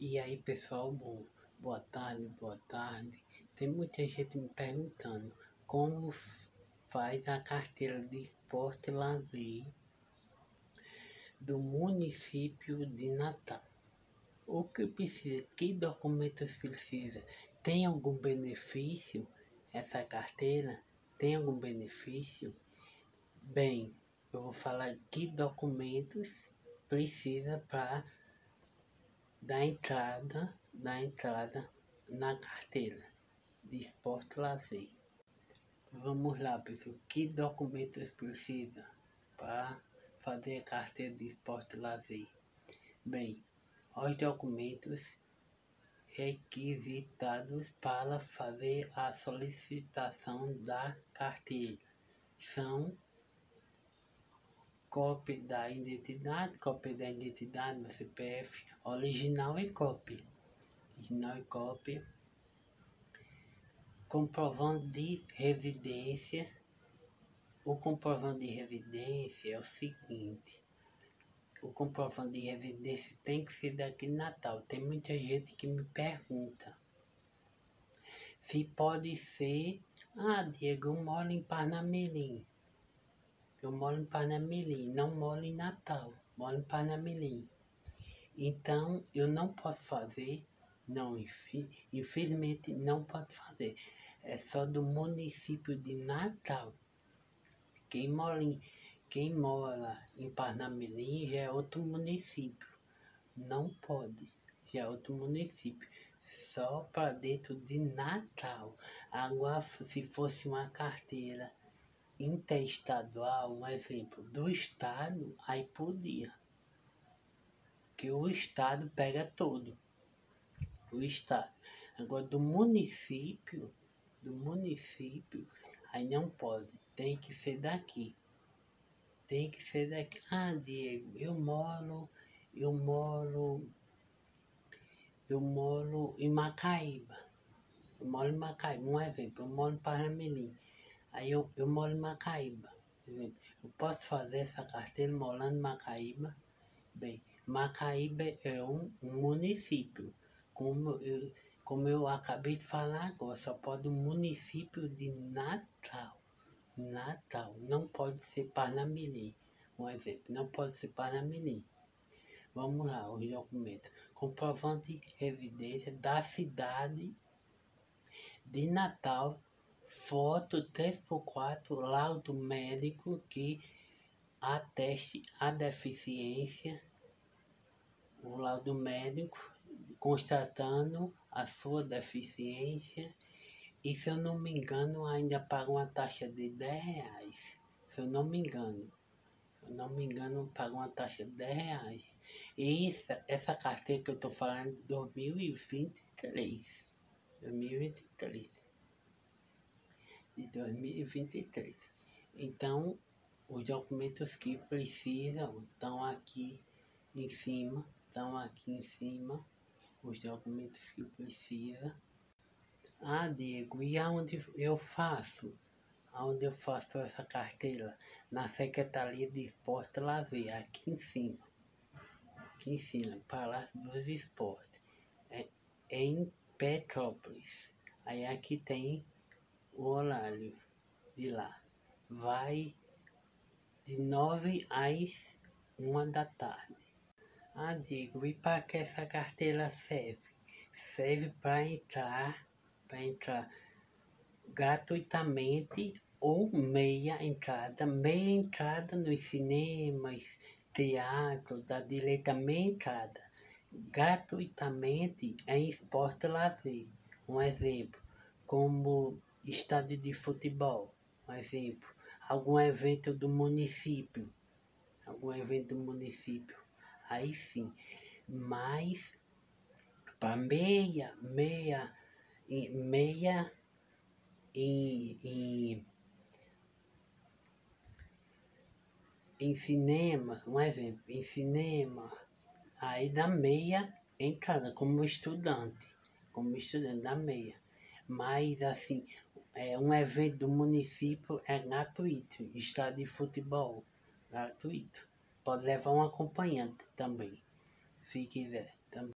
E aí pessoal, bom, boa tarde, boa tarde. Tem muita gente me perguntando como faz a carteira de esporte lazer do município de Natal. O que precisa? Que documentos precisa? Tem algum benefício essa carteira? Tem algum benefício? Bem, eu vou falar que documentos precisa para da entrada, da entrada na carteira de esporte lazer. Vamos lá, pessoal. Que documentos precisa para fazer a carteira de esporte lazer? Bem, os documentos requisitados para fazer a solicitação da carteira são cópia da identidade, cópia da identidade do CPF, original e cópia. Original e cópia. Comprovante de residência. O comprovante de residência é o seguinte. O comprovante de residência tem que ser daqui de Natal. Tem muita gente que me pergunta se pode ser. Ah, Diego, eu moro em Parnamirim. Eu moro em Parnamirim, não moro em Natal, moro em Parnamirim. Então, eu não posso fazer, não, infelizmente não posso fazer. É só do município de Natal. Quem mora em, quem mora em Parnamirim já é outro município. Não pode, já é outro município. Só para dentro de Natal. Agora, se fosse uma carteira interestadual, um exemplo, do Estado, aí podia. Que o Estado pega tudo. O Estado. Agora do município, do município, aí não pode. Tem que ser daqui. Tem que ser daqui. Ah, Diego, eu moro, eu moro, eu moro em Macaíba. Eu moro em Macaíba, um exemplo, eu moro em Paramirim. Aí eu, eu moro em Macaíba. Eu posso fazer essa carteira morando em Macaíba? Bem, Macaíba é um, um município. Como eu, como eu acabei de falar agora, só pode um município de Natal. Natal. Não pode ser Parnamirim. Um exemplo, não pode ser Parnamirim. Vamos lá, os documentos. Comprovante de residência da cidade de Natal foto 3x4, laudo médico que ateste a deficiência, o laudo médico constatando a sua deficiência e se eu não me engano ainda paga uma taxa de 10 reais, se eu não me engano. Se eu não me engano, paga uma taxa de 10 reais. E essa, essa carteira que eu tô falando de 2023. 2023 de 2023. Então, os documentos que precisam estão aqui em cima, estão aqui em cima, os documentos que precisa. Ah, Diego, e aonde eu faço? Aonde eu faço essa carteira? Na Secretaria de Esporte Lazer, aqui em cima. Aqui em cima, Palácio dos Esportes. É, em Petrópolis. Aí aqui tem o horário de lá. Vai de nove às uma da tarde. Ah, digo, e para que essa carteira serve? Serve para entrar, para entrar gratuitamente ou meia entrada, meia entrada nos cinemas, teatro, da direita meia entrada, gratuitamente em esporte lazer. Um exemplo, como estádio de futebol, um exemplo, algum evento do município, algum evento do município, aí sim, mas para meia, meia, meia em, em, em cinema, um exemplo, em cinema, aí dá meia em casa, como estudante, como estudante da meia. Mas assim, é, um evento do município é gratuito, estádio de futebol, gratuito. Pode levar um acompanhante também, se quiser. Também.